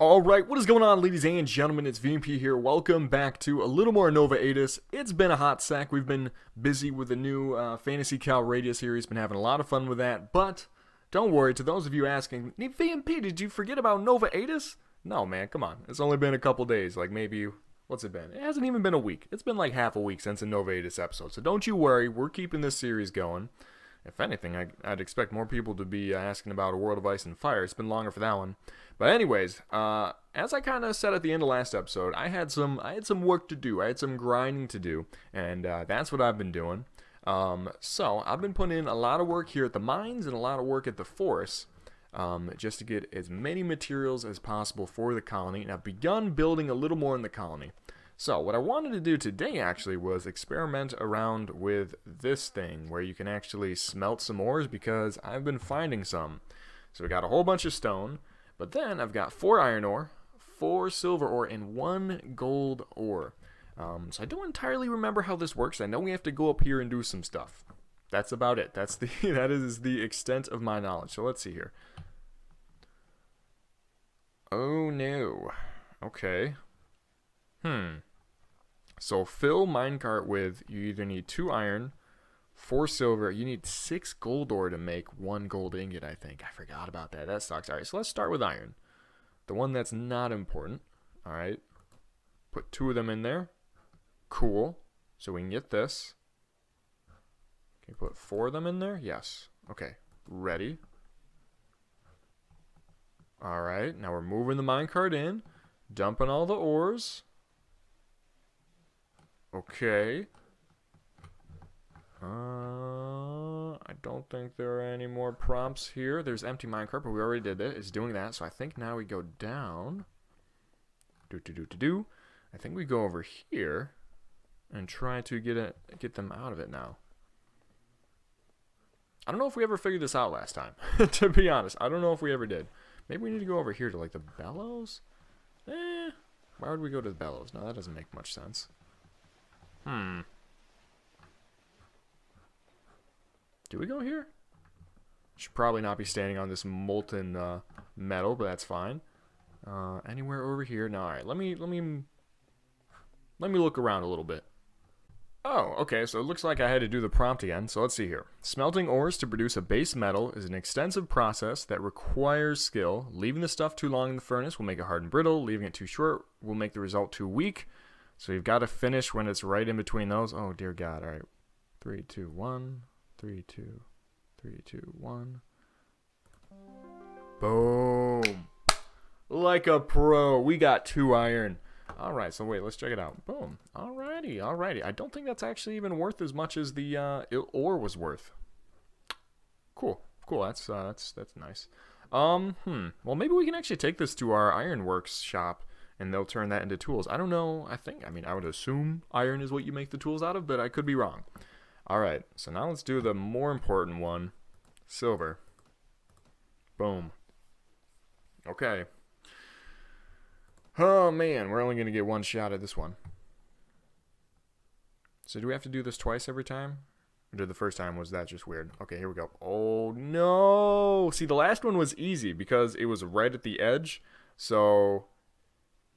Alright, what is going on ladies and gentlemen, it's VMP here. Welcome back to a little more Nova Aetas. It's been a hot sec. We've been busy with the new uh, Fantasy Calradia series, been having a lot of fun with that, but don't worry, to those of you asking, VMP, did you forget about Nova Aetas? No man, come on. It's only been a couple days, like maybe, what's it been? It hasn't even been a week. It's been like half a week since a Nova Aetas episode, so don't you worry, we're keeping this series going. If anything, I, would expect more people to be uh, asking about A World of Ice and Fire. It's been longer for that one. But anyways, uh, as I kind of said at the end of last episode, I had some I had some work to do. I had some grinding to do, and uh, that's what I've been doing. Um, so I've been putting in a lot of work here at the mines and a lot of work at the forest. Um, just to get as many materials as possible for the colony, and I've begun building a little more in the colony. So what I wanted to do today actually was experiment around with this thing where you can actually smelt some ores because I've been finding some. So we got a whole bunch of stone, but then I've got four iron ore, four silver ore, and one gold ore. Um, so I don't entirely remember how this works. I know we have to go up here and do some stuff. That's about it. That's the that is the extent of my knowledge. So let's see here. Oh no. Okay. Hmm. So fill minecart with you either need two iron, four silver. You need six gold ore to make one gold ingot, I think. I forgot about that. That sucks. All right, so let's start with iron. The one that's not important. All right. Put two of them in there. Cool. So we can get this. Can you put four of them in there? Yes. Okay. Ready. All right. Now we're moving the minecart in. Dumping all the ores. Okay. Uh, I don't think there are any more prompts here. There's empty minecart, but we already did it. It's doing that, so I think now we go down. Do do do do do. I think we go over here and try to get it get them out of it now. I don't know if we ever figured this out last time. to be honest, I don't know if we ever did. Maybe we need to go over here to like the bellows. Eh, why would we go to the bellows? No, that doesn't make much sense. Hmm. Do we go here? Should probably not be standing on this molten uh, metal, but that's fine. Uh, anywhere over here? No, all right. Let me let me let me look around a little bit. Oh, okay, so it looks like I had to do the prompt again, so let's see here. Smelting ores to produce a base metal is an extensive process that requires skill. Leaving the stuff too long in the furnace will make it hard and brittle. Leaving it too short will make the result too weak. So you've got to finish when it's right in between those. Oh, dear God. All right. Three, two, one. Three, two, three, two, one. Boom. Like a pro. We got two iron. All right, so wait, let's check it out. Boom. Alrighty, alrighty. I don't think that's actually even worth as much as the uh, ore was worth. Cool, cool. That's uh, that's that's nice. Um, hmm. Well, maybe we can actually take this to our ironworks shop and they'll turn that into tools. I don't know. I think, I mean, I would assume iron is what you make the tools out of, but I could be wrong. All right, so now let's do the more important one, silver. Boom. Okay. Oh man, we're only to get one shot at this one. So do we have to do this twice every time? Or did the first time was that just weird? Okay, here we go. Oh no! See, the last one was easy because it was right at the edge. So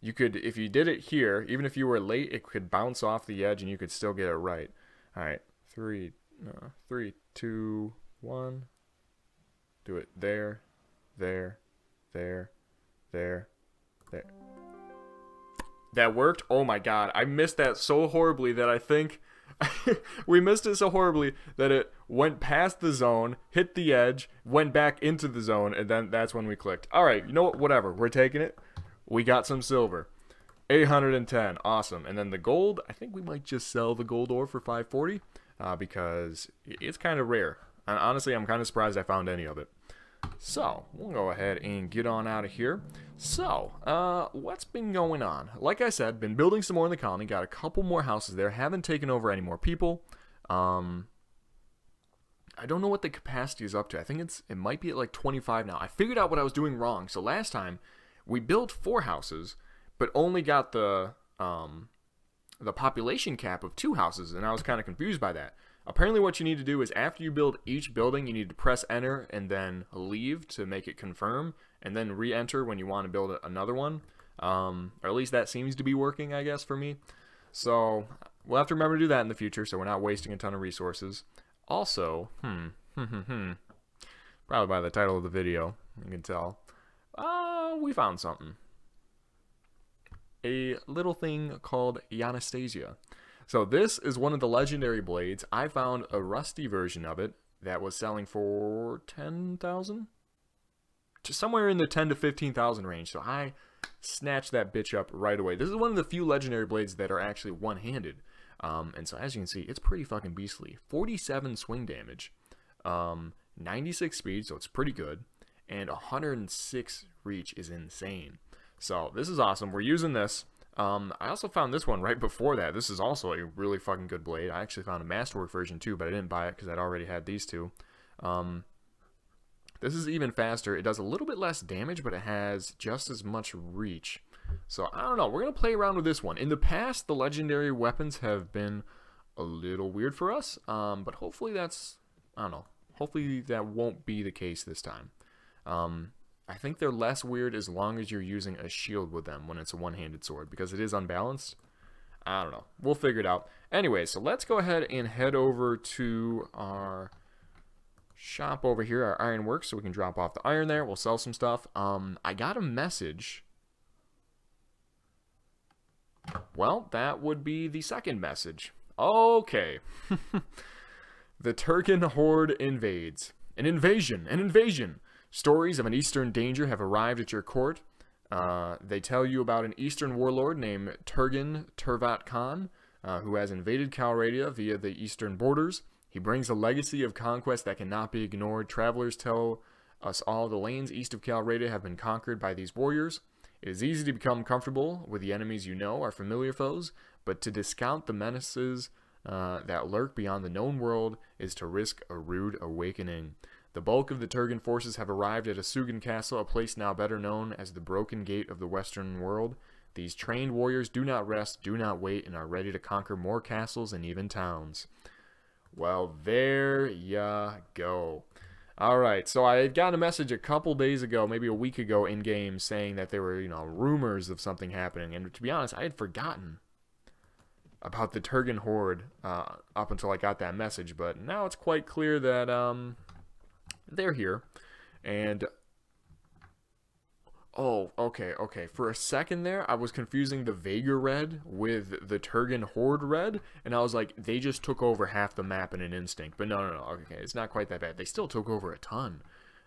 you could, if you did it here, even if you were late, it could bounce off the edge and you could still get it right. All right, three, uh, three, two, one. Do it there, there, there, there, there. That worked? Oh my god, I missed that so horribly that I think we missed it so horribly that it went past the zone, hit the edge, went back into the zone, and then that's when we clicked. All right, you know what? Whatever. We're taking it we got some silver. 810, awesome. And then the gold, I think we might just sell the gold ore for 540 uh, because it's kind of rare. And honestly, I'm kind of surprised I found any of it. So, we'll go ahead and get on out of here. So, uh, what's been going on? Like I said, been building some more in the colony, got a couple more houses there, haven't taken over any more people. Um, I don't know what the capacity is up to. I think it's it might be at like 25 now. I figured out what I was doing wrong. So last time we built four houses, but only got the um, the population cap of two houses, and I was kind of confused by that. Apparently, what you need to do is after you build each building, you need to press enter and then leave to make it confirm, and then re-enter when you want to build another one. Um, or at least that seems to be working, I guess, for me. So we'll have to remember to do that in the future, so we're not wasting a ton of resources. Also, hmm, hmm, hmm, hmm. Probably by the title of the video, you can tell. Uh, we found something. A little thing called Yanastasia. So this is one of the legendary blades. I found a rusty version of it that was selling for 10,000? to somewhere in the 10 to 15,000 range. So I snatched that bitch up right away. This is one of the few legendary blades that are actually one-handed. Um, and so as you can see, it's pretty fucking beastly. 47 swing damage, um, 96 speed, so it's pretty good, and 106 reach is insane. So this is awesome. We're using this. Um, I also found this one right before that. This is also a really fucking good blade. I actually found a Masterwork version too, but I didn't buy it because I'd already had these two. Um, this is even faster. It does a little bit less damage, but it has just as much reach. So I don't know. We're going to play around with this one. In the past, the legendary weapons have been a little weird for us, um, but hopefully that's, I don't know, hopefully that won't be the case this time. Um, I think they're less weird as long as you're using a shield with them when it's a one-handed sword, because it is unbalanced. I don't know. We'll figure it out. Anyway, so let's go ahead and head over to our shop over here, our iron ironworks, so we can drop off the iron there. We'll sell some stuff. Um, I got a message. Well, that would be the second message. Okay. the Turguhn horde invades. An invasion! An invasion! Stories of an eastern danger have arrived at your court. Uh, they tell you about an eastern warlord named Turguhn Turvat Khan, uh, who has invaded Calradia via the eastern borders. He brings a legacy of conquest that cannot be ignored. Travelers tell us all the lanes east of Calradia have been conquered by these warriors. It is easy to become comfortable with the enemies you know are familiar foes, but to discount the menaces uh, that lurk beyond the known world is to risk a rude awakening. The bulk of the Turguhn forces have arrived at Asugan Castle, a place now better known as the Broken Gate of the Western world. These trained warriors do not rest, do not wait, and are ready to conquer more castles and even towns. Well, there ya go. Alright, so I gotten a message a couple days ago, maybe a week ago in-game, saying that there were, you know, rumors of something happening. And to be honest, I had forgotten about the Turguhn Horde uh, up until I got that message. But now it's quite clear that, um, they're here. And Oh, okay, okay. For a second there, I was confusing the Vega red with the Turguhn Horde red, and I was like, they just took over half the map in an instinct. But no, no, no, okay, it's not quite that bad. They still took over a ton.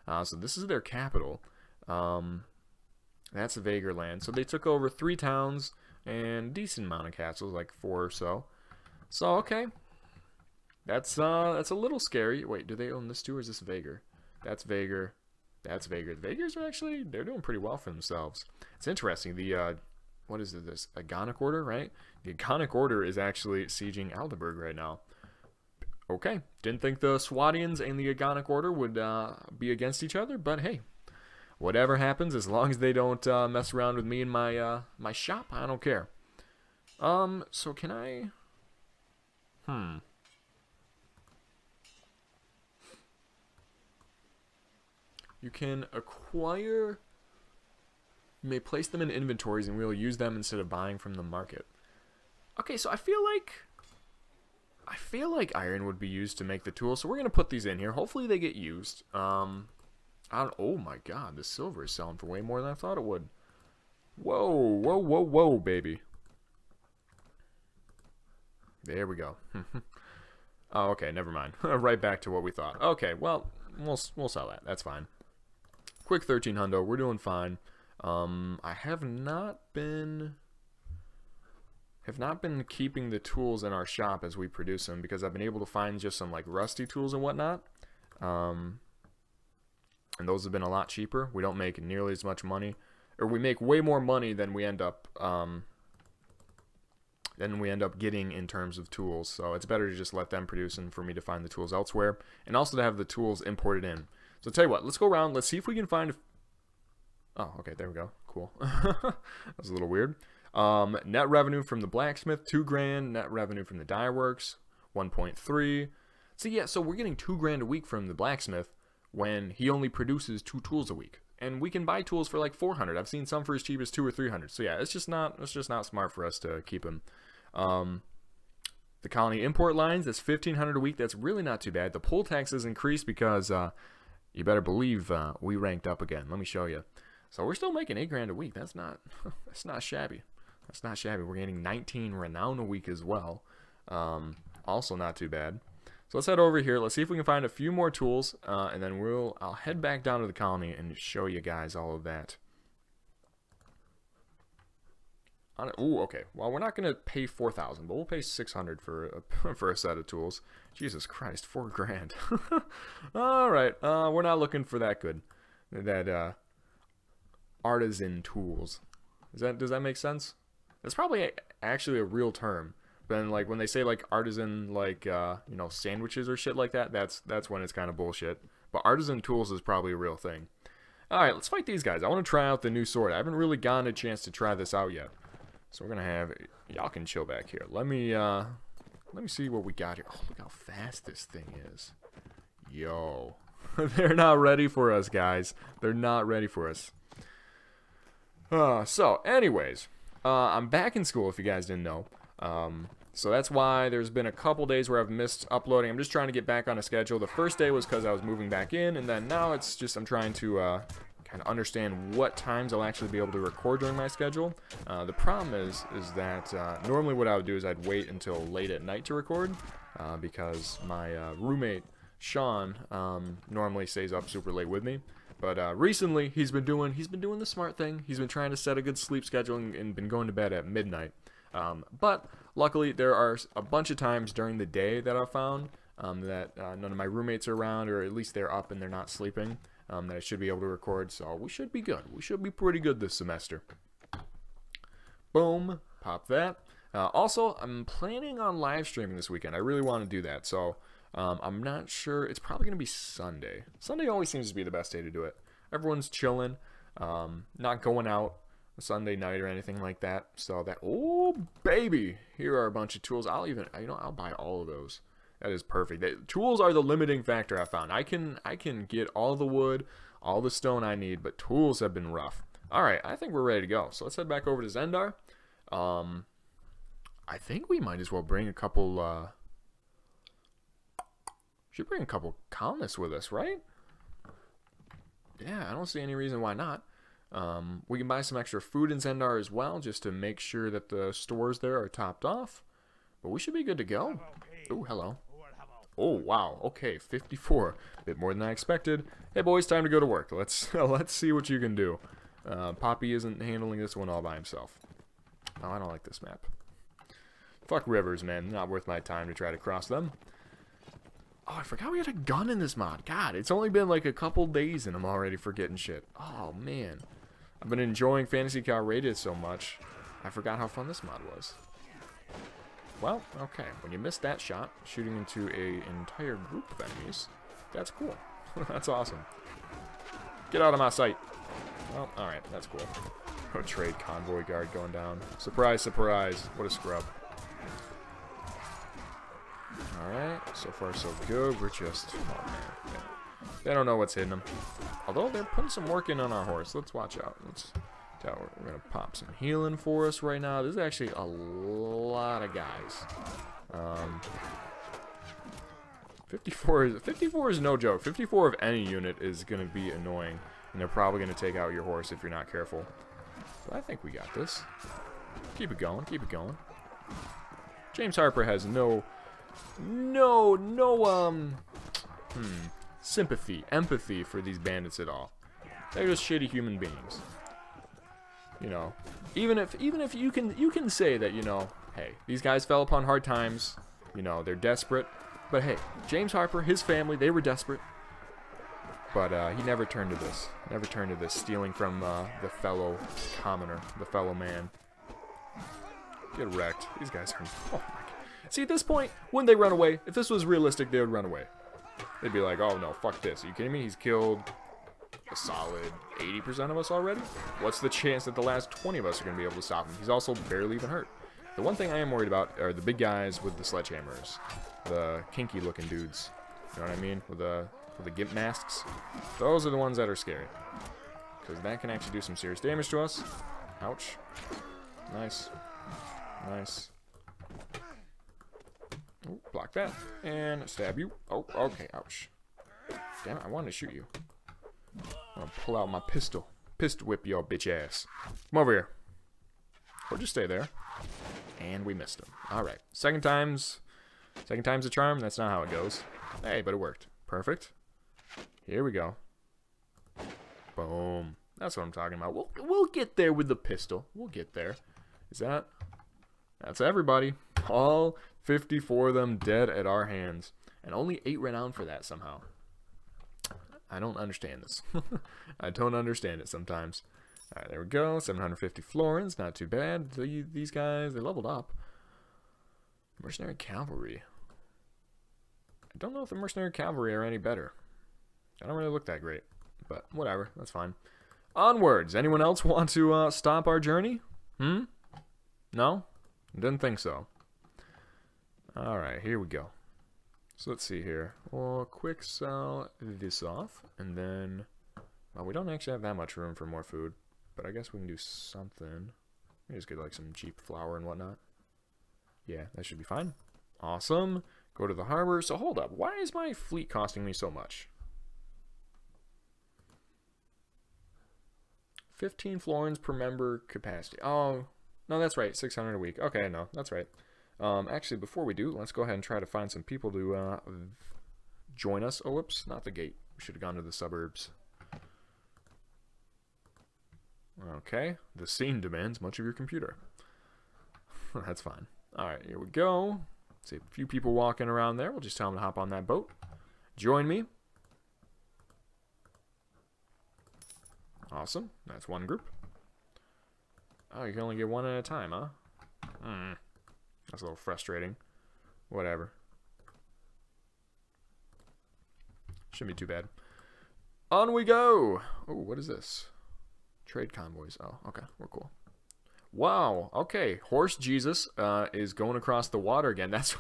Uh, so this is their capital. Um, that's Vega land. So they took over three towns and decent amount of castles, like four or so. So, okay. That's, uh, that's a little scary. Wait, do they own this too, or is this Vega? That's Vega. That's Vega. The Vegas are actually, they're doing pretty well for themselves. It's interesting. The, uh, what is it, this Agonic Order, right? The Agonic Order is actually sieging Aldeburgh right now. Okay, didn't think the Swadians and the Agonic Order would uh, be against each other, but hey, whatever happens, as long as they don't uh, mess around with me and my uh, my shop, I don't care. Um, so can I? Hmm. You can acquire... You may place them in inventories and we'll use them instead of buying from the market. Okay, so I feel like... I feel like iron would be used to make the tools, so we're going to put these in here. Hopefully they get used. Um, I don't, oh my god, the silver is selling for way more than I thought it would. Whoa, whoa, whoa, whoa, baby. There we go. oh, okay, never mind. right back to what we thought. Okay, well, we'll, we'll sell that. That's fine. Quick 13 hundo. We're doing fine. Um, I have not been have not been keeping the tools in our shop as we produce them because I've been able to find just some like rusty tools and whatnot. Um, and those have been a lot cheaper. We don't make nearly as much money, or we make way more money than we end up um, than we end up getting in terms of tools. So it's better to just let them produce and for me to find the tools elsewhere, and also to have the tools imported in. So tell you what, let's go around. Let's see if we can find. Oh, okay, there we go. Cool. that was a little weird. Um, net revenue from the blacksmith, two grand. Net revenue from the dye works, 1.3. So yeah, so we're getting two grand a week from the blacksmith when he only produces two tools a week. and we can buy tools for like 400. I've seen some for as cheap as two or 300. So yeah, it's just not it's just not smart for us to keep them. Um, the colony import lines, that's 1500 a week. That's really not too bad. The poll taxes increased because uh, you better believe uh, we ranked up again. Let me show you. So we're still making eight grand a week. That's not that's not shabby. That's not shabby. We're getting 19 renown a week as well. Um, also not too bad. So let's head over here. Let's see if we can find a few more tools, uh, and then we'll I'll head back down to the colony and show you guys all of that. Oh, okay. Well, we're not gonna pay four thousand, but we'll pay six hundred for a, for a set of tools. Jesus Christ, four grand. all right. Uh, we're not looking for that good. That uh, artisan tools. Does that does that make sense? That's probably actually a real term. Then like when they say like artisan like uh, you know sandwiches or shit like that, that's that's when it's kind of bullshit. But artisan tools is probably a real thing. All right, let's fight these guys. I want to try out the new sword. I haven't really gotten a chance to try this out yet. So we're gonna have y'all can chill back here. Let me uh let me see what we got here. Oh, look how fast this thing is. Yo. They're not ready for us, guys. They're not ready for us. Uh, so, anyways, uh, I'm back in school if you guys didn't know. Um, so that's why there's been a couple days where I've missed uploading. I'm just trying to get back on a schedule. The first day was because I was moving back in, and then now it's just I'm trying to uh, of understand what times I'll actually be able to record during my schedule. Uh, the problem is is that uh, normally what I would do is I'd wait until late at night to record uh, because my uh, roommate Sean um, normally stays up super late with me. But uh, recently he's been doing he's been doing the smart thing. He's been trying to set a good sleep schedule and, and been going to bed at midnight. Um, but luckily, there are a bunch of times during the day that I've found um, that uh, none of my roommates are around, or at least they're up and they're not sleeping, um, that I should be able to record. So we should be good. We should be pretty good this semester. Boom. Pop that. Uh, also, I'm planning on live streaming this weekend. I really want to do that. So um, I'm not sure. It's probably going to be Sunday. Sunday always seems to be the best day to do it. Everyone's chilling, um, not going out, Sunday night or anything like that. So that, oh baby, here are a bunch of tools. I'll even, you know, I'll buy all of those. That is perfect. Tools are the limiting factor I found. I can, I can get all the wood, all the stone I need, but tools have been rough. All right, I think we're ready to go. So let's head back over to Zendar. Um, I think we might as well bring a couple. Uh, should bring a couple colonists with us, right? Yeah, I don't see any reason why not. Um, we can buy some extra food in Zendar as well, just to make sure that the stores there are topped off. But we should be good to go. Oh, hello. Oh, wow. Okay, 54. A bit more than I expected. Hey, boys, time to go to work. Let's let's see what you can do. Uh, Poppy isn't handling this one all by himself. Oh, I don't like this map. Fuck rivers, man. Not worth my time to try to cross them. Oh, I forgot we had a gun in this mod. God, it's only been like a couple days and I'm already forgetting shit. Oh, man. I've been enjoying Fantasy Cow Rated so much, I forgot how fun this mod was. Well, okay, when you miss that shot, shooting into a entire group of enemies, that's cool. that's awesome. Get out of my sight. Well, alright, that's cool. Oh, trade convoy guard going down. Surprise, surprise. What a scrub. Alright, so far so good. We're just... Oh, man. They don't know what's hitting them. Although they're putting some work in on our horse. Let's watch out. Let's We're gonna pop some healing for us right now. There's actually a lot of guys. Um, 54 is 54 is no joke. 54 of any unit is gonna be annoying, and they're probably gonna take out your horse if you're not careful. But I think we got this. Keep it going. Keep it going. James Harper has no, no, no, um, hmm, sympathy, empathy for these bandits at all. They're just shitty human beings. You know, even if even if you can you can say that you know, hey, these guys fell upon hard times. You know, they're desperate. But hey, James Harper, his family, they were desperate. But uh, he never turned to this. Never turned to this, stealing from uh, the fellow commoner, the fellow man. Get wrecked. These guys are. Oh my God. See, at this point, when they run away, if this was realistic, they would run away. They'd be like, oh no, fuck this. Are you kidding me? He's killed a solid 80% of us already? What's the chance that the last 20 of us are going to be able to stop him? He's also barely even hurt. The one thing I am worried about are the big guys with the sledgehammers. The kinky looking dudes. You know what I mean? With the, with the gimp masks. Those are the ones that are scary. because that can actually do some serious damage to us. Ouch. Nice. Nice. Ooh, block that. And stab you. Oh, okay, ouch. Damn it, I wanted to shoot you. I'm gonna pull out my pistol. Pistol whip your bitch ass. Come over here. Or just stay there. And we missed him. Alright. Second time's... Second time's a charm. That's not how it goes. Hey, but it worked. Perfect. Here we go. Boom. That's what I'm talking about. We'll, we'll get there with the pistol. We'll get there. Is that... That's everybody. All 54 of them dead at our hands. And only 8 renown for that somehow. I don't understand this. I don't understand it sometimes. Alright, there we go. 750 florins. Not too bad. These guys, they leveled up. Mercenary Cavalry. I don't know if the Mercenary Cavalry are any better. I don't really look that great. But whatever. That's fine. Onwards. Anyone else want to uh, stop our journey? Hmm? No? Didn't think so. Alright, here we go. So let's see here. We'll quick sell this off, and then... Well, we don't actually have that much room for more food, but I guess we can do something. We just get like some cheap flour and whatnot. Yeah, that should be fine. Awesome. Go to the harbor. So hold up. Why is my fleet costing me so much? 15 florins per member capacity. Oh, no, that's right. 600 a week. Okay, no, that's right. Um, actually, before we do, let's go ahead and try to find some people to uh, join us. Oh, whoops, not the gate. We should have gone to the suburbs. Okay, the scene demands much of your computer. That's fine. Alright, here we go. See a few people walking around there. We'll just tell them to hop on that boat. Join me. Awesome. That's one group. Oh, you can only get one at a time, huh? Hmm. That's a little frustrating. Whatever. Shouldn't be too bad. On we go! Oh, what is this? Trade convoys. Oh, okay. We're cool. Wow. Okay. Horse Jesus uh, is going across the water again. That's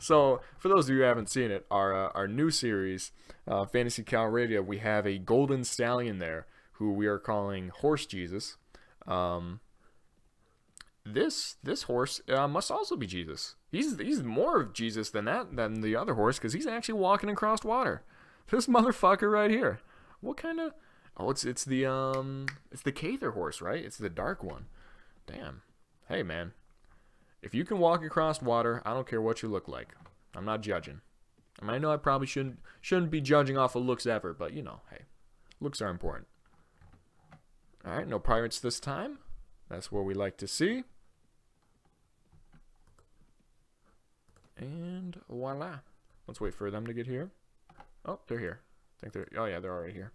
so. For those of you who haven't seen it, our uh, our new series, uh, Fantasy Calradia, we have a golden stallion there who we are calling Horse Jesus. Um, this this horse uh, must also be Jesus. He's he's more of Jesus than that than the other horse because he's actually walking across water. This motherfucker right here. What kind of? Oh, it's it's the um it's the Cather horse, right? It's the dark one. Damn. Hey man, if you can walk across water, I don't care what you look like. I'm not judging. I mean, I know I probably shouldn't shouldn't be judging off of looks ever, but you know, hey, looks are important. All right, no pirates this time. That's what we like to see. And voila. Let's wait for them to get here. Oh, they're here. I think they're, oh yeah, they're already here.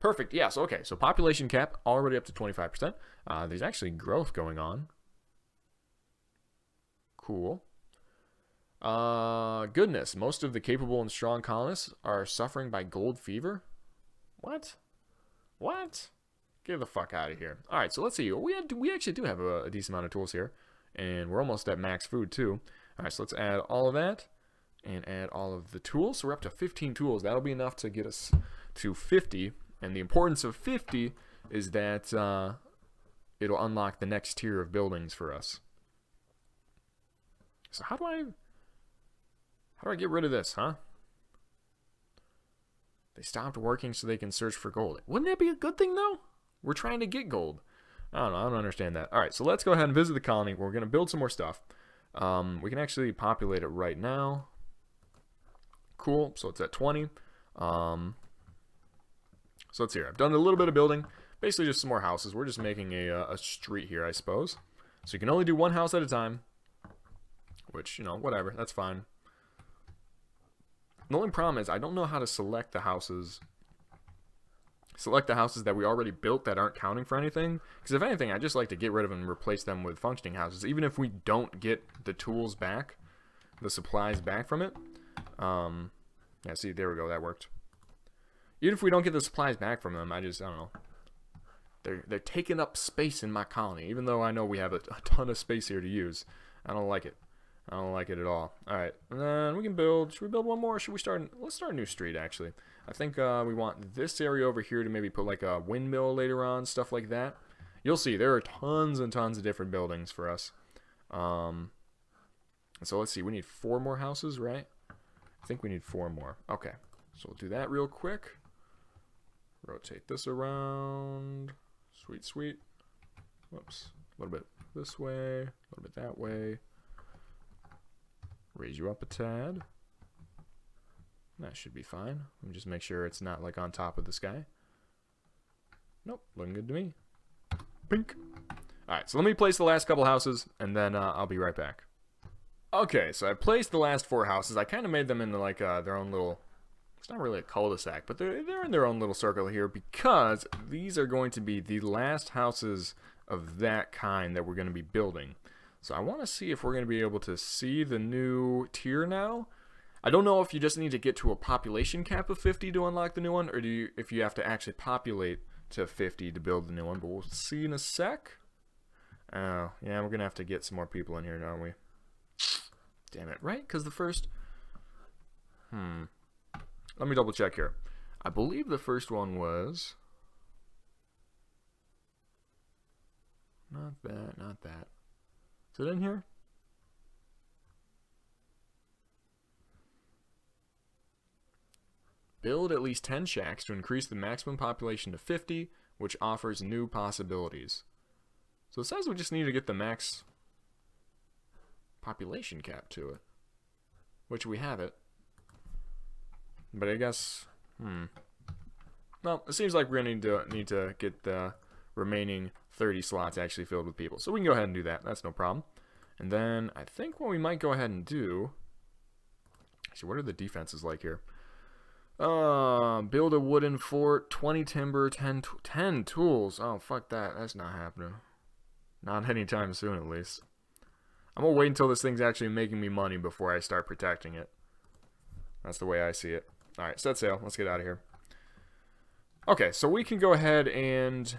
Perfect. Yes. Okay. So population cap already up to 25%. Uh, there's actually growth going on. Cool. Uh, goodness. Most of the capable and strong colonists are suffering by gold fever. What? What? Get the fuck out of here. All right. So let's see. We had, we actually do have a, a decent amount of tools here, and we're almost at max food too. All right, so let's add all of that and add all of the tools. So we're up to 15 tools. That'll be enough to get us to 50. And the importance of 50 is that uh, it'll unlock the next tier of buildings for us. So how do I how do I get rid of this, huh? They stopped working so they can search for gold. Wouldn't that be a good thing though? We're trying to get gold. I don't know. I don't understand that. All right, so let's go ahead and visit the colony. We're going to build some more stuff. Um, we can actually populate it right now. Cool, so it's at 20. Um, so let's here. I've done a little bit of building. Basically just some more houses. We're just making a, uh, a street here, I suppose. So you can only do one house at a time. Which, you know, whatever. That's fine. The only problem is I don't know how to select the houses select the houses that we already built that aren't counting for anything. Because if anything, I just like to get rid of them and replace them with functioning houses. Even if we don't get the tools back, the supplies back from it. Um, yeah, see, there we go, that worked. Even if we don't get the supplies back from them, I just, I don't know. They're, they're taking up space in my colony, even though I know we have a, a ton of space here to use. I don't like it. I don't like it at all. All right, and then we can build. Should we build one more? should we start? Let's start a new street actually. I think uh, we want this area over here to maybe put like a windmill later on, stuff like that. You'll see there are tons and tons of different buildings for us. Um, so let's see. We need four more houses, right? I think we need four more. Okay, so we'll do that real quick. Rotate this around. Sweet, sweet. Whoops. A little bit this way, a little bit that way. Raise you up a tad. That should be fine. Let me just make sure it's not like on top of the sky. Nope, looking good to me. Pink. Alright, so let me place the last couple houses, and then uh, I'll be right back. Okay, so I placed the last four houses. I kind of made them into like uh, their own little... It's not really a cul-de-sac, but they're, they're in their own little circle here because these are going to be the last houses of that kind that we're going to be building. So I want to see if we're going to be able to see the new tier now. I don't know if you just need to get to a population cap of 50 to unlock the new one, or do you, if you have to actually populate to 50 to build the new one, but we'll see in a sec. Oh, yeah, we're going to have to get some more people in here, aren't we? Damn it, right? Because the first... Hmm. Let me double check here. I believe the first one was... Not that, not that. Is it in here? Build at least 10 shacks to increase the maximum population to 50, which offers new possibilities. So it says we just need to get the max population cap to it. Which we have it. But I guess, hmm. Well, it seems like we're going to need to, need to get the remaining 30 slots actually filled with people. So we can go ahead and do that. That's no problem. And then I think what we might go ahead and do... Actually, what are the defenses like here? Uh, build a wooden fort, 20 timber, 10, 10 tools. Oh, fuck that. That's not happening. Not anytime soon, at least. I'm gonna wait until this thing's actually making me money before I start protecting it. That's the way I see it. Alright, set sail. Let's get out of here. Okay, so we can go ahead and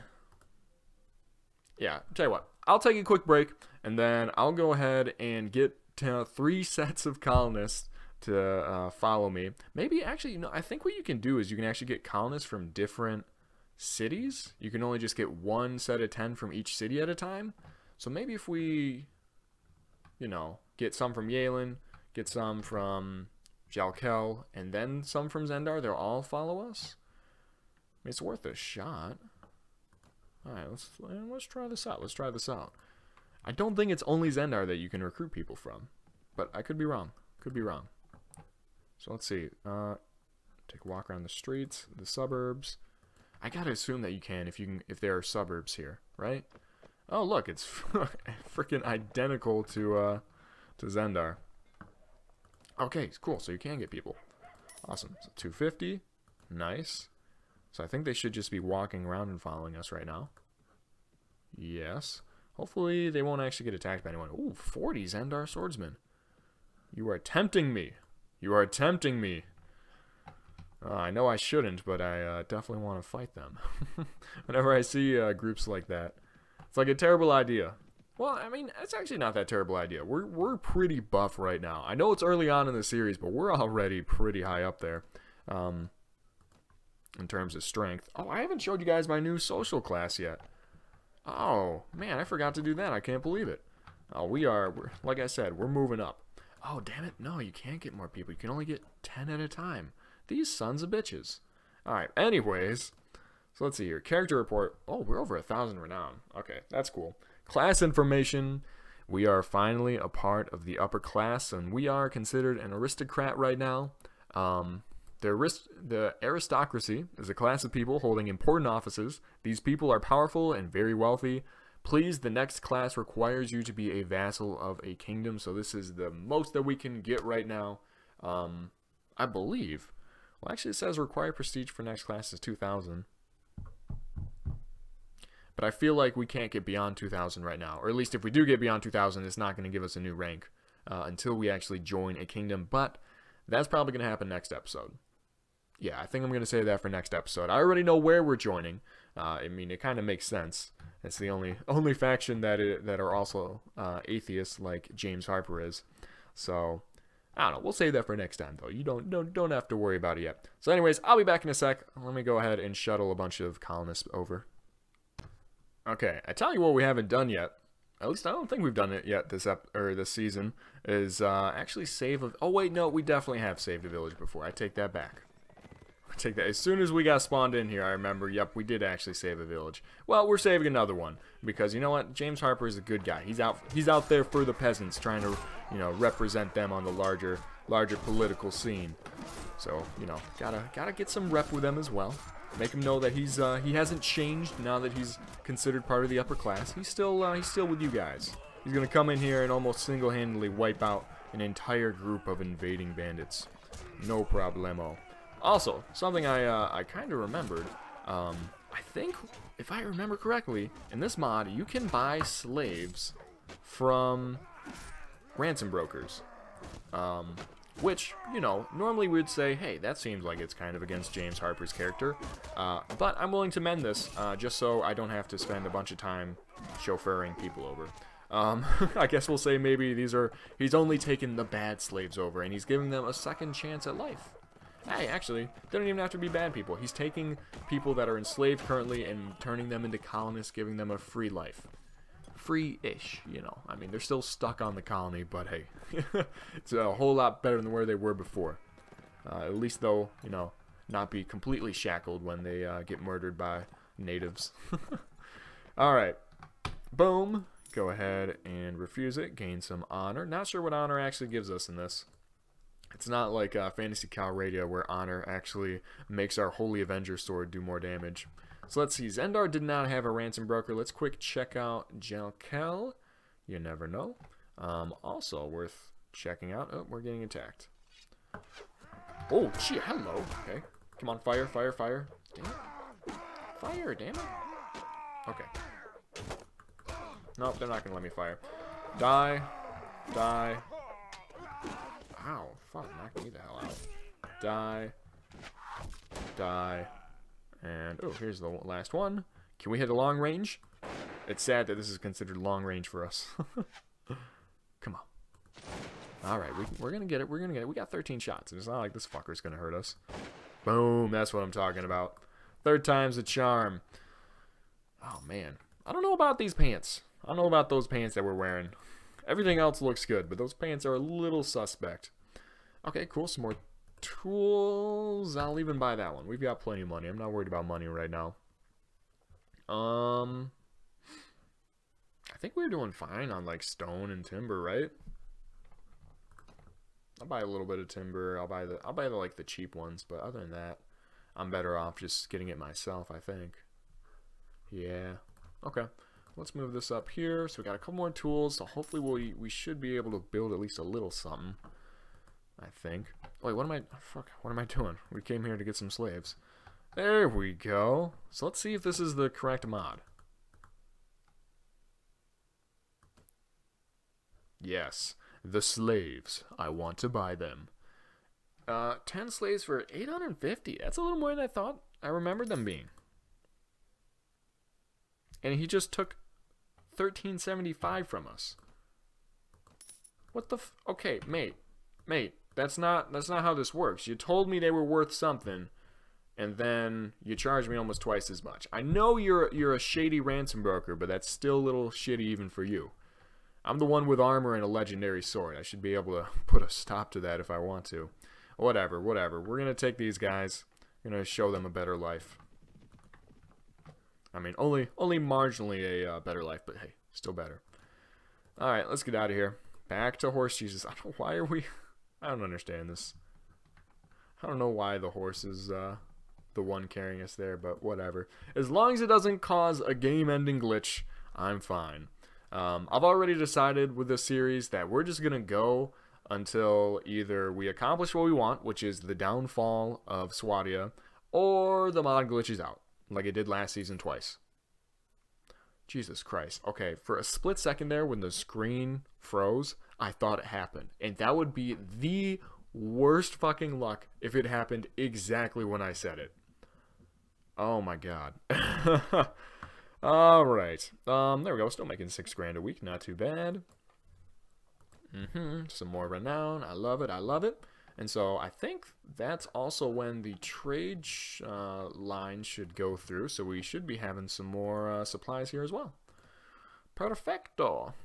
yeah, tell you what, I'll take a quick break, and then I'll go ahead and get three sets of colonists to uh, follow me. Maybe actually, you know, I think what you can do is you can actually get colonists from different cities. You can only just get one set of 10 from each city at a time. So maybe if we, you know, get some from Yalen, get some from Jalkel, and then some from Zendar, they'll all follow us. I mean, it's worth a shot. Alright, let's, let's try this out. Let's try this out. I don't think it's only Zendar that you can recruit people from. But I could be wrong. Could be wrong. So let's see. Uh, take a walk around the streets, the suburbs. I gotta assume that you can if you can if there are suburbs here, right? Oh look, it's freaking identical to uh to Zendar. Okay, cool. So you can get people. Awesome. So 250. Nice. So I think they should just be walking around and following us right now. Yes. Hopefully they won't actually get attacked by anyone. Ooh, 40 Zendar Swordsman. You are tempting me. You are tempting me. Uh, I know I shouldn't, but I uh, definitely want to fight them. Whenever I see uh, groups like that, it's like a terrible idea. Well, I mean, it's actually not that terrible idea. We're we're pretty buff right now. I know it's early on in the series, but we're already pretty high up there. Um, in terms of strength. Oh, I haven't showed you guys my new social class yet. Oh, man, I forgot to do that. I can't believe it. Oh, we are, like I said, we're moving up. Oh, damn it. No, you can't get more people. You can only get 10 at a time. These sons of bitches. Alright, anyways. So let's see here. Character report. Oh, we're over a thousand renown. Okay, that's cool. Class information. We are finally a part of the upper class, and we are considered an aristocrat right now. Um, the, arist the aristocracy is a class of people holding important offices. These people are powerful and very wealthy. Please, the next class requires you to be a vassal of a kingdom, so this is the most that we can get right now. Um, I believe. Well, actually, it says required prestige for next class is 2,000. But I feel like we can't get beyond 2,000 right now. Or at least if we do get beyond 2,000, it's not going to give us a new rank uh, until we actually join a kingdom. But that's probably going to happen next episode yeah, I think I'm going to say that for next episode. I already know where we're joining. Uh, I mean, it kind of makes sense. It's the only only faction that it, that are also uh, atheists, like James Harper is. So, I don't know. We'll save that for next time, though. You don't don't don't have to worry about it yet. So, anyways, I'll be back in a sec. Let me go ahead and shuttle a bunch of colonists over. Okay, I tell you what we haven't done yet. At least I don't think we've done it yet this ep or this season. Is uh, actually save a. Oh wait, no, we definitely have saved a village before. I take that back. Take that. As soon as we got spawned in here, I remember. Yep, we did actually save a village. Well, we're saving another one because you know what? James Harper is a good guy. He's out. He's out there for the peasants, trying to you know represent them on the larger larger political scene. So you know, gotta gotta get some rep with them as well. Make him know that he's uh, he hasn't changed now that he's considered part of the upper class. He's still uh, he's still with you guys. He's gonna come in here and almost single-handedly wipe out an entire group of invading bandits. No problemo. Also, something I uh, I kind of remembered. Um, I think if I remember correctly, in this mod you can buy slaves from ransom brokers. Um, which, you know, normally we would say, hey, that seems like it's kind of against James Harper's character. Uh, but I'm willing to mend this, uh, just so I don't have to spend a bunch of time chauffeuring people over. Um, I guess we'll say maybe these are, he's only taken the bad slaves over, and he's giving them a second chance at life. Hey, actually, they don't even have to be bad people. He's taking people that are enslaved currently and turning them into colonists, giving them a free life free-ish, you know. I mean, they're still stuck on the colony, but hey, it's a whole lot better than where they were before. Uh, at least they'll, you know, not be completely shackled when they uh, get murdered by natives. Alright. Boom. Go ahead and refuse it. Gain some honor. Not sure what honor actually gives us in this. It's not like uh, Fantasy Calradia where honor actually makes our Holy Avenger sword do more damage. So let's see. Zendar did not have a ransom broker. Let's quick check out Jalkel. You never know. Um, also worth checking out. Oh, we're getting attacked. Oh, gee, hello. Okay. Come on, fire, fire, fire. Damn it. Fire, damn it. Okay. Nope, they're not going to let me fire. Die. Die. Ow. Fuck, knock me the hell out. Die. Die. And, oh, here's the last one. Can we hit a long range? It's sad that this is considered long range for us. Come on. Alright, we, we're going to get it. We're going to get it. We got 13 shots. And it's not like this fucker's going to hurt us. Boom. That's what I'm talking about. Third time's a charm. Oh, man. I don't know about these pants. I don't know about those pants that we're wearing. Everything else looks good, but those pants are a little suspect. Okay, cool. Some more tools. I'll even buy that one. We've got plenty of money. I'm not worried about money right now. Um, I think we're doing fine on like stone and timber, right? I'll buy a little bit of timber. I'll buy the I'll buy the like the cheap ones, but other than that, I'm better off just getting it myself, I think. Yeah. Okay. Let's move this up here. So we got a couple more tools. So hopefully we we should be able to build at least a little something. I think. Wait, what am I... Fuck, what am I doing? We came here to get some slaves. There we go. So let's see if this is the correct mod. Yes, the slaves. I want to buy them. Uh, 10 slaves for 850. That's a little more than I thought I remembered them being. And he just took 1375 from us. What the f- Okay, mate. Mate, that's not that's not how this works. You told me they were worth something, and then you charged me almost twice as much. I know you're you're a shady ransom broker, but that's still a little shitty even for you. I'm the one with armor and a legendary sword. I should be able to put a stop to that if I want to. Whatever, whatever. We're gonna take these guys. We're gonna show them a better life. I mean, only only marginally a uh, better life, but hey, still better. All right, let's get out of here. Back to horse Jesus. I don't. Why are we? I don't understand this. I don't know why the horse is uh, the one carrying us there, but whatever. As long as it doesn't cause a game-ending glitch, I'm fine. Um, I've already decided with this series that we're just going to go until either we accomplish what we want, which is the downfall of Swadia, or the mod glitches out, like it did last season twice. Jesus Christ. Okay, for a split second there when the screen froze, I thought it happened. And that would be the worst fucking luck if it happened exactly when I said it. Oh my god. Alright. Um, there we go. Still making six grand a week. Not too bad. Mm-hmm. Some more renown. I love it. I love it. And so I think that's also when the trade sh- uh, line should go through. So we should be having some more uh, supplies here as well. Perfecto.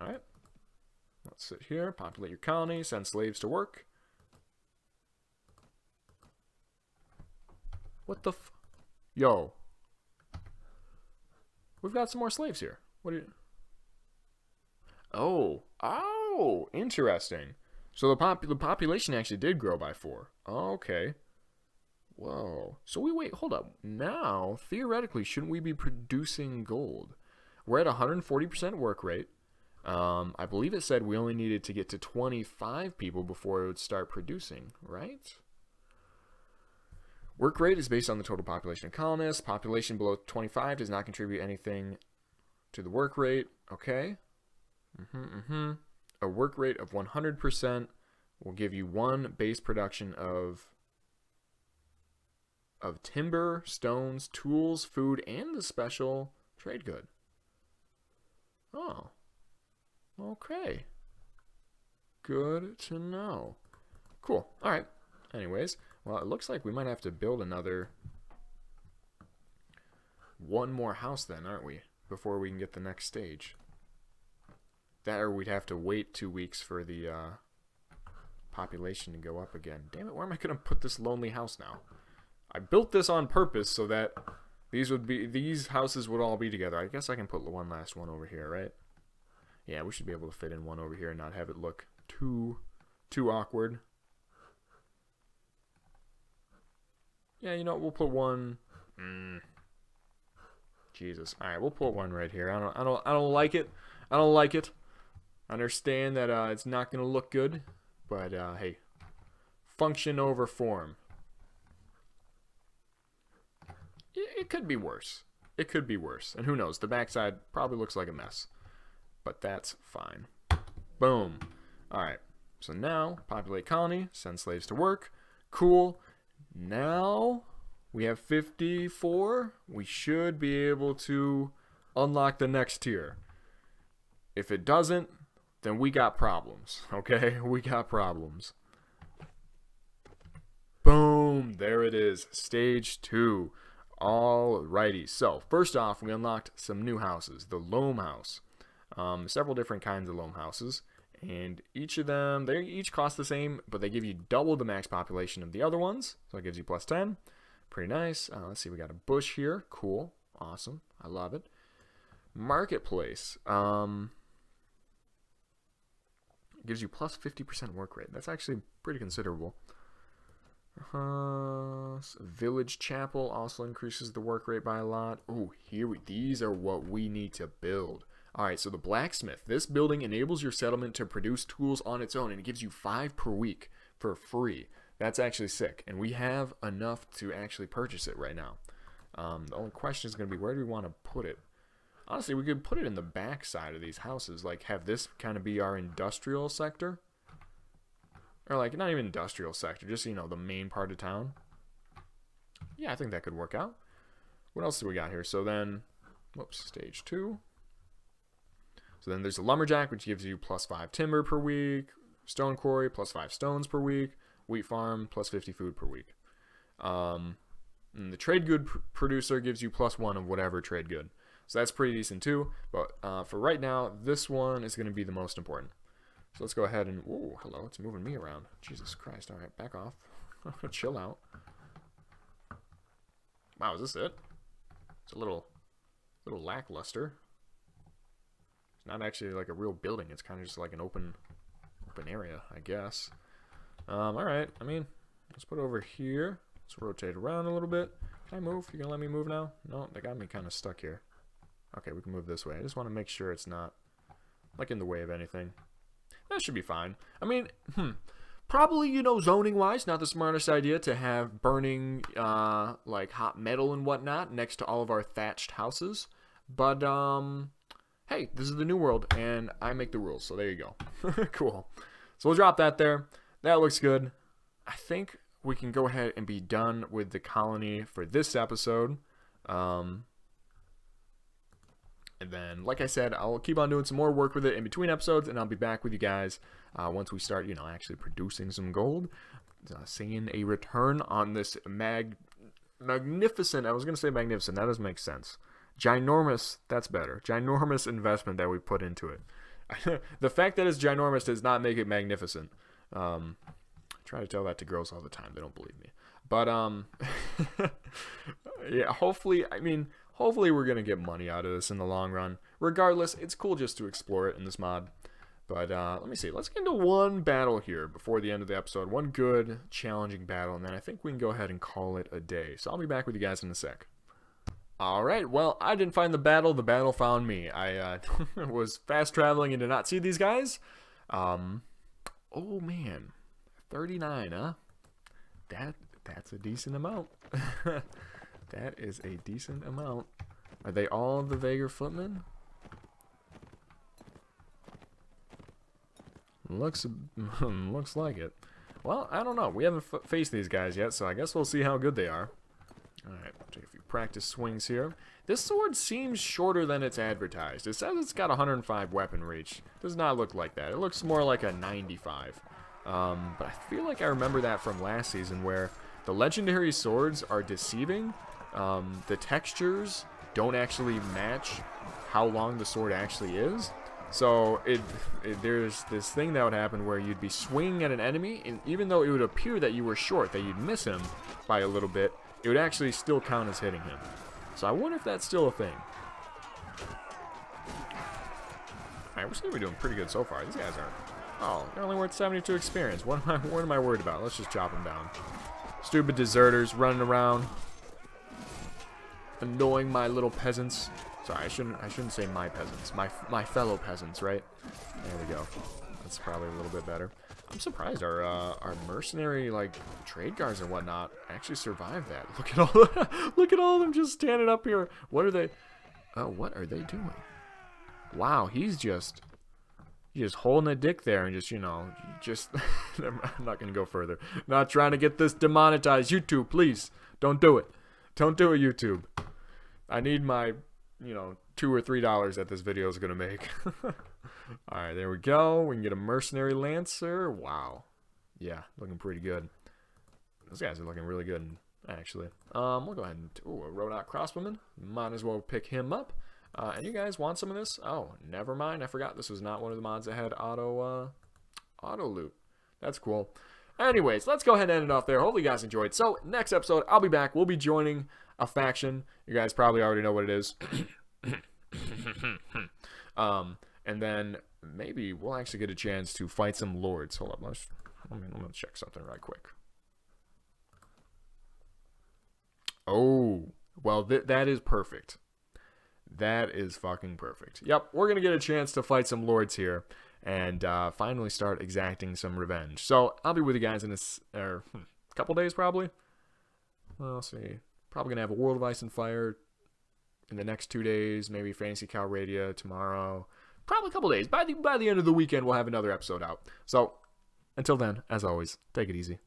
All right. Let's sit here, populate your colony, send slaves to work. What the f... Yo. We've got some more slaves here. What do you... Oh. Oh, interesting. So the, pop the population actually did grow by four. okay. Whoa. So we wait, hold up. Now, theoretically, shouldn't we be producing gold? We're at 140% work rate. Um, I believe it said we only needed to get to 25 people before it would start producing, right? Work rate is based on the total population of colonists. Population below 25 does not contribute anything to the work rate. Okay. Mm-hmm, mm-hmm. A work rate of 100% will give you one base production of of timber, stones, tools, food, and the special trade good. Oh. Okay. Good to know. Cool. All right. Anyways, well, it looks like we might have to build another one more house then, aren't we? Before we can get the next stage. That or we'd have to wait two weeks for the uh, population to go up again. Damn it, where am I going to put this lonely house now? I built this on purpose so that these would be these houses would all be together. I guess I can put one last one over here, right? Yeah, we should be able to fit in one over here and not have it look too too awkward. Yeah, you know, we'll put one. Mm. Jesus. All right, we'll put one right here. I don't, I don't, I don't like it. I don't like it. I understand that uh, it's not going to look good, but uh, hey, function over form. It, it could be worse. It could be worse, and who knows? The backside probably looks like a mess, but that's fine. Boom. All right. So now, populate colony, send slaves to work. Cool. Now we have 54. We should be able to unlock the next tier. If it doesn't, then we got problems, okay? We got problems. Boom, there it is, stage two. Alrighty, so first off, we unlocked some new houses. The Loam House. Um, several different kinds of Loam Houses. And each of them, they each cost the same, but they give you double the max population of the other ones. So it gives you plus 10. Pretty nice. Uh, let's see, we got a bush here. Cool. Awesome. I love it. Marketplace. Um, gives you plus 50% work rate. That's actually pretty considerable. Uh, village chapel also increases the work rate by a lot. Oh, here we, these are what we need to build. All right, so the blacksmith. This building enables your settlement to produce tools on its own, and it gives you five per week for free. That's actually sick, and we have enough to actually purchase it right now. Um, the only question is going to be where do we want to put it? Honestly, we could put it in the back side of these houses. Like, have this kind of be our industrial sector. Or, like, not even industrial sector, just, you know, the main part of town. Yeah, I think that could work out. What else do we got here? So then, whoops, stage two. So then there's a lumberjack, which gives you plus five timber per week. Stone quarry, plus five stones per week. Wheat farm, plus 50 food per week. Um, the trade good pr producer gives you plus one of whatever trade good. So that's pretty decent too. But uh, for right now, this one is going to be the most important. So let's go ahead and... Whoa, hello, it's moving me around. Jesus Christ. All right, back off. Chill out. Wow, is this it? It's a little, little lackluster. Not actually like a real building. It's kind of just like an open, open area, I guess. Um, all right. I mean, let's put it over here. Let's rotate around a little bit. Can I move? You gonna let me move now? No, they got me kind of stuck here. Okay, we can move this way. I just want to make sure it's not, like, in the way of anything. That should be fine. I mean, hmm. Probably, you know, zoning-wise, not the smartest idea to have burning, uh, like, hot metal and whatnot next to all of our thatched houses. But, um, hey, this is the new world, and I make the rules, so there you go. cool. So we'll drop that there. That looks good. I think we can go ahead and be done with the colony for this episode. Um, And then, like I said, I'll keep on doing some more work with it in between episodes, and I'll be back with you guys uh, once we start, you know, actually producing some gold. Uh, seeing a return on this mag magnificent. I was gonna say magnificent. That doesn't make sense. Ginormous. That's better. Ginormous investment that we put into it. the fact that it's ginormous does not make it magnificent. Um, I try to tell that to girls all the time. They don't believe me. But um, yeah. Hopefully, I mean, hopefully we're gonna get money out of this in the long run. Regardless, it's cool just to explore it in this mod. But uh, let me see. Let's get into one battle here before the end of the episode. One good, challenging battle, and then I think we can go ahead and call it a day. So I'll be back with you guys in a sec. Alright, well, I didn't find the battle. The battle found me. I uh, was fast traveling and did not see these guys. Um, oh, man. 39, huh? That That's a decent amount. that is a decent amount. Are they all the Vaegir footmen? Looks looks like it. Well, I don't know. We haven't faced these guys yet, so I guess we'll see how good they are. Alright, take a few practice swings here. This sword seems shorter than it's advertised. It says it's got 105 weapon reach. Does not look like that. It looks more like a 95. Um, but I feel like I remember that from last season where the legendary swords are deceiving. Um, the textures don't actually match how long the sword actually is. So it, it, there's this thing that would happen where you'd be swinging at an enemy, and even though it would appear that you were short, that you'd miss him by a little bit, it would actually still count as hitting him. So I wonder if that's still a thing. Alright, we're still doing pretty good so far. These guys are Oh, they're only worth 72 experience. What am I what am I worried about? Let's just chop them down. Stupid deserters running around. Annoying my little peasants. Sorry, I shouldn't I shouldn't say my peasants. My my fellow peasants, right? There we go. That's probably a little bit better. I'm surprised our uh, our mercenary like trade guards and whatnot actually survived that. Look at all look at all of them just standing up here. What are they? Oh, what are they doing? Wow, he's just just holding a dick there and just you know just I'm not gonna go further. Not trying to get this demonetized. YouTube, please don't do it. Don't do it, YouTube. I need my you know, two or three dollars that this video is gonna make. Alright, there we go. We can get a mercenary lancer. Wow. Yeah, looking pretty good. Those guys are looking really good, actually. Um, we'll go ahead and... Ooh, a Rhodok Crossbowman. Might as well pick him up. Uh, and you guys want some of this? Oh, never mind. I forgot this was not one of the mods that had auto, uh, auto loot. That's cool. Anyways, let's go ahead and end it off there. Hopefully you guys enjoyed. So, next episode, I'll be back. We'll be joining a faction. You guys probably already know what it is. um, and then maybe we'll actually get a chance to fight some lords. Hold up, let's, let me, let me check something right quick. Oh, well, th that is perfect. That is fucking perfect. Yep, we're going to get a chance to fight some lords here and uh, finally start exacting some revenge. So I'll be with you guys in a er, hmm, couple days probably. Well, see. Probably going to have a World of Ice and Fire in the next two days, maybe Fantasy Calradia tomorrow. Probably a couple days. By the, by the end of the weekend, we'll have another episode out. So until then, as always, take it easy.